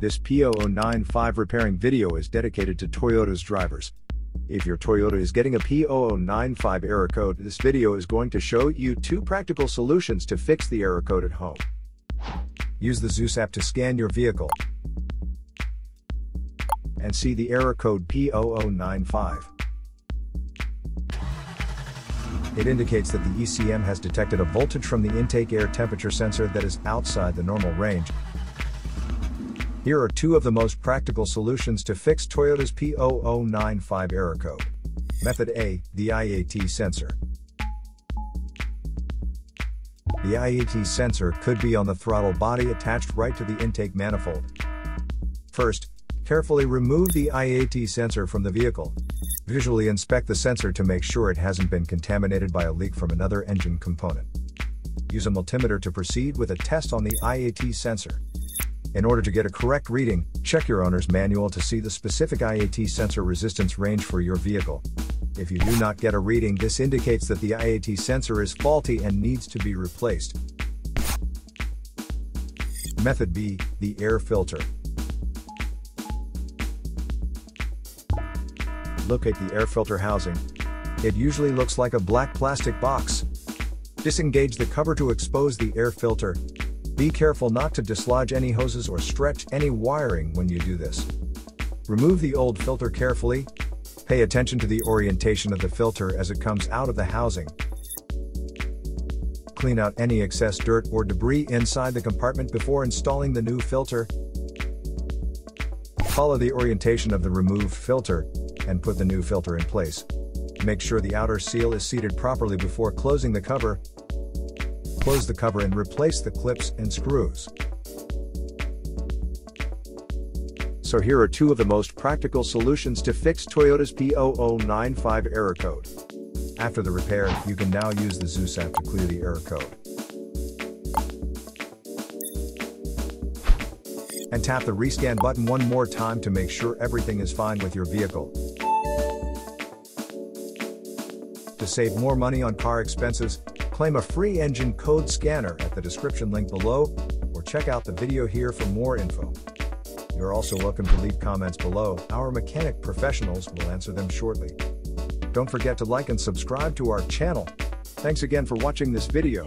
This P0095 repairing video is dedicated to Toyota's drivers. If your Toyota is getting a P0095 error code, this video is going to show you two practical solutions to fix the error code at home. Use the ZUS app to scan your vehicle and see the error code P0095. It indicates that the ECM has detected a voltage from the intake air temperature sensor that is outside the normal range. Here are two of the most practical solutions to fix Toyota's P0095 error code. Method A, the IAT sensor. The IAT sensor could be on the throttle body attached right to the intake manifold. First, carefully remove the IAT sensor from the vehicle. Visually inspect the sensor to make sure it hasn't been contaminated by a leak from another engine component. Use a multimeter to proceed with a test on the IAT sensor. In order to get a correct reading, check your owner's manual to see the specific IAT sensor resistance range for your vehicle. If you do not get a reading, this indicates that the IAT sensor is faulty and needs to be replaced. Method B, the air filter. locate the air filter housing. It usually looks like a black plastic box. Disengage the cover to expose the air filter. Be careful not to dislodge any hoses or stretch any wiring when you do this. Remove the old filter carefully. Pay attention to the orientation of the filter as it comes out of the housing. Clean out any excess dirt or debris inside the compartment before installing the new filter. Follow the orientation of the removed filter, and put the new filter in place. Make sure the outer seal is seated properly before closing the cover. Close the cover and replace the clips and screws. So here are two of the most practical solutions to fix Toyota's P0095 error code. After the repair, you can now use the ZUS app to clear the error code. And tap the rescan button one more time to make sure everything is fine with your vehicle. To save more money on car expenses, claim a free engine code scanner at the description link below, or check out the video here for more info. You're also welcome to leave comments below, our mechanic professionals will answer them shortly. Don't forget to like and subscribe to our channel. Thanks again for watching this video.